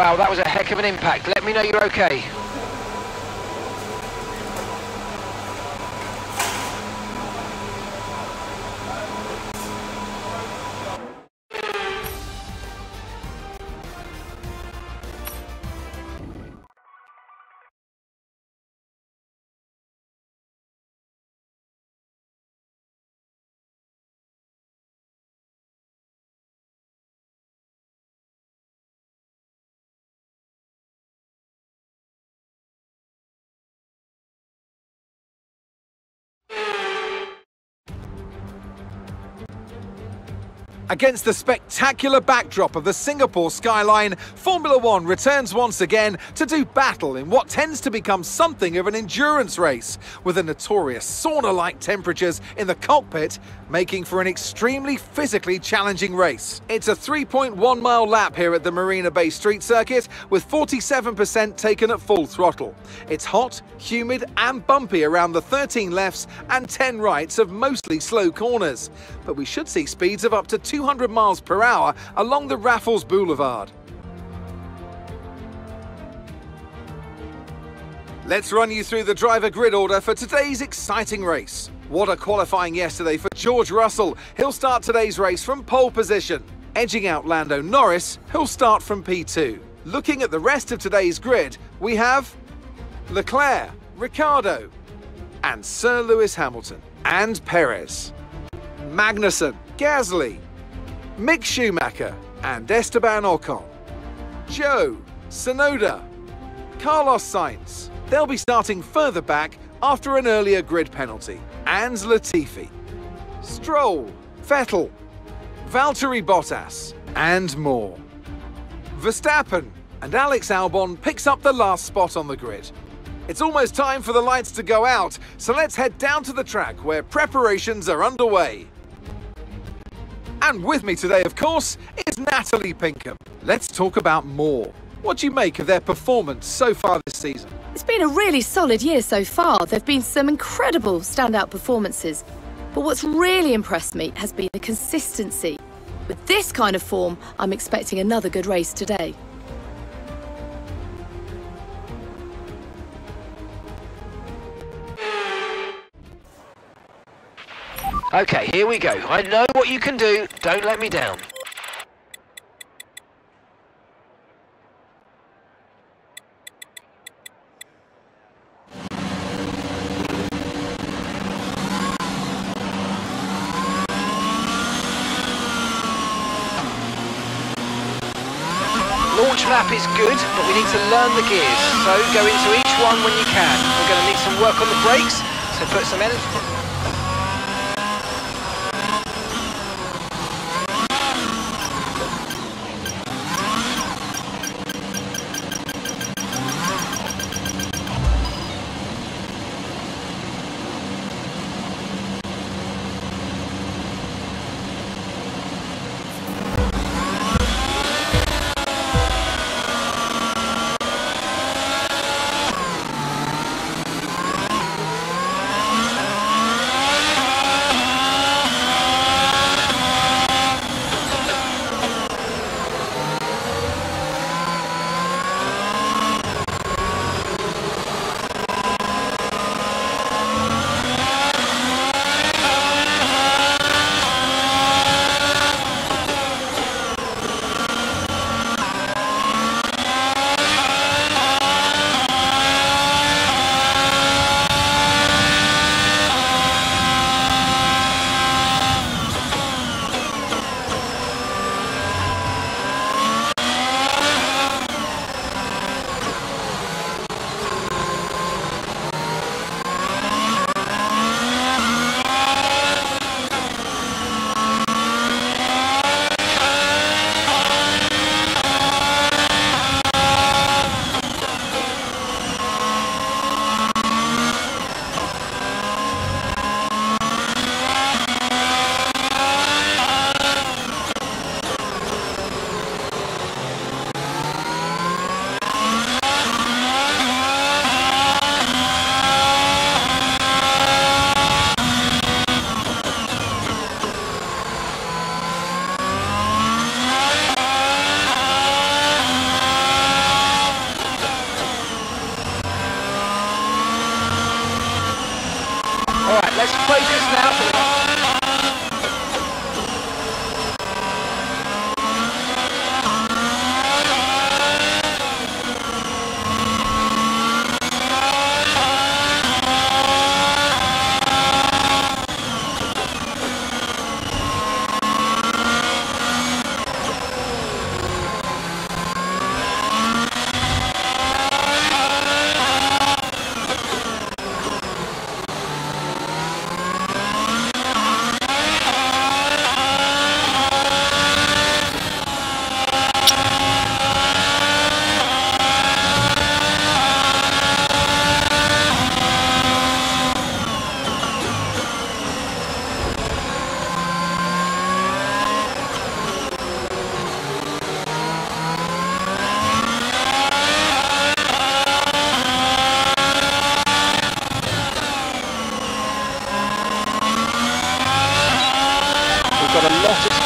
Wow, that was a heck of an impact. Let me know you're okay. Against the spectacular backdrop of the Singapore skyline, Formula One returns once again to do battle in what tends to become something of an endurance race, with the notorious sauna-like temperatures in the cockpit making for an extremely physically challenging race. It's a 3.1 mile lap here at the Marina Bay Street Circuit, with 47% taken at full throttle. It's hot, humid and bumpy around the 13 lefts and 10 rights of mostly slow corners, but we should see speeds of up to 200 miles per hour along the Raffles Boulevard. Let's run you through the driver grid order for today's exciting race. What a qualifying yesterday for George Russell. He'll start today's race from pole position. Edging out Lando Norris, he'll start from P2. Looking at the rest of today's grid, we have Leclerc, Ricciardo, and Sir Lewis Hamilton, and Perez, Magnussen, Gasly, Mick Schumacher, and Esteban Ocon, Zhou, Tsunoda, Carlos Sainz. They'll be starting further back after an earlier grid penalty. And Latifi, Stroll, Vettel, Valtteri Bottas, and more. Verstappen and Alex Albon picks up the last spot on the grid. It's almost time for the lights to go out, so let's head down to the track where preparations are underway. And with me today, of course, is Natalie Pinkham. Let's talk about more. What do you make of their performance so far this season? It's been a really solid year so far. There have been some incredible standout performances. But what's really impressed me has been the consistency. With this kind of form, I'm expecting another good race today. Okay, here we go. I know what you can do. Don't let me down. Launch lap is good, but we need to learn the gears. So go into each one when you can. We're going to need some work on the brakes, so put some energy...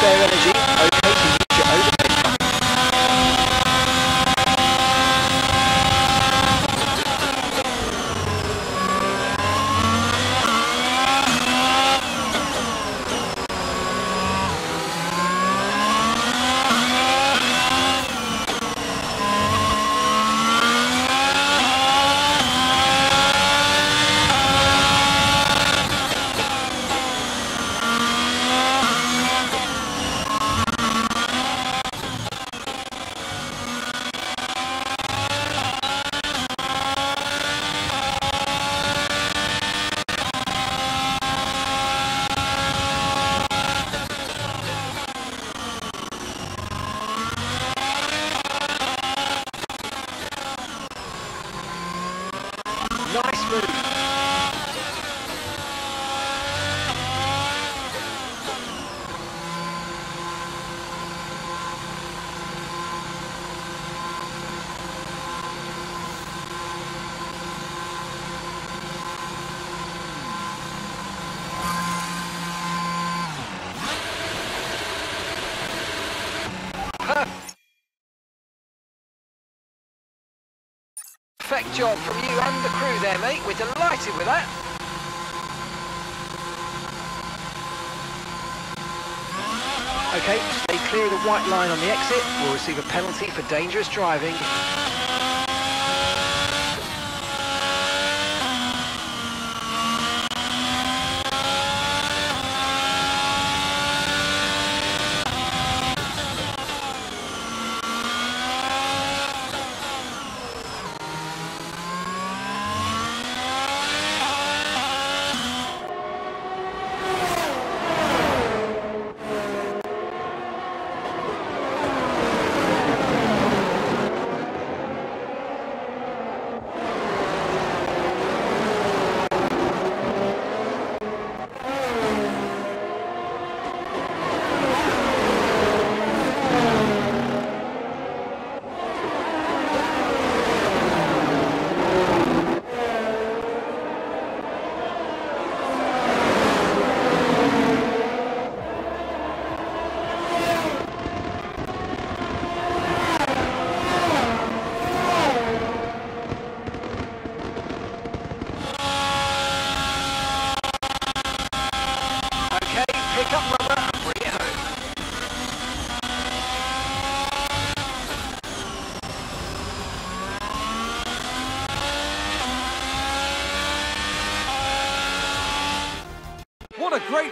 of energy. Perfect job from you and the crew there, mate. We're delighted with that. Okay, stay clear of the white line on the exit. We'll receive a penalty for dangerous driving.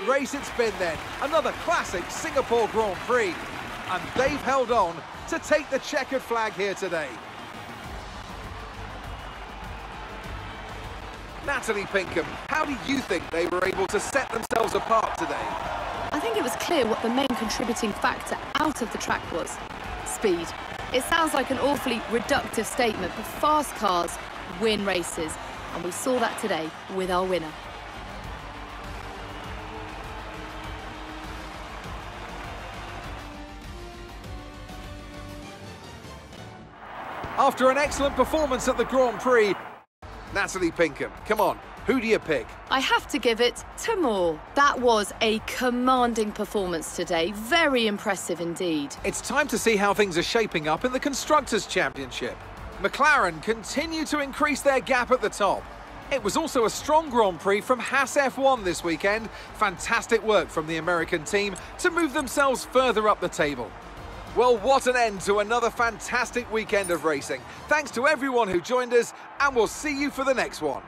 Race it's been then. Another classic Singapore Grand Prix. And they've held on to take the checkered flag here today. Natalie Pinkham, how do you think they were able to set themselves apart today? I think it was clear what the main contributing factor out of the track was speed. It sounds like an awfully reductive statement, but fast cars win races, and we saw that today with our winner. After an excellent performance at the Grand Prix, Natalie Pinkham, come on, who do you pick? I have to give it to Moore. That was a commanding performance today. Very impressive indeed. It's time to see how things are shaping up in the Constructors' Championship. McLaren continue to increase their gap at the top. It was also a strong Grand Prix from Haas F1 this weekend. Fantastic work from the American team to move themselves further up the table. Well, what an end to another fantastic weekend of racing. Thanks to everyone who joined us, and we'll see you for the next one.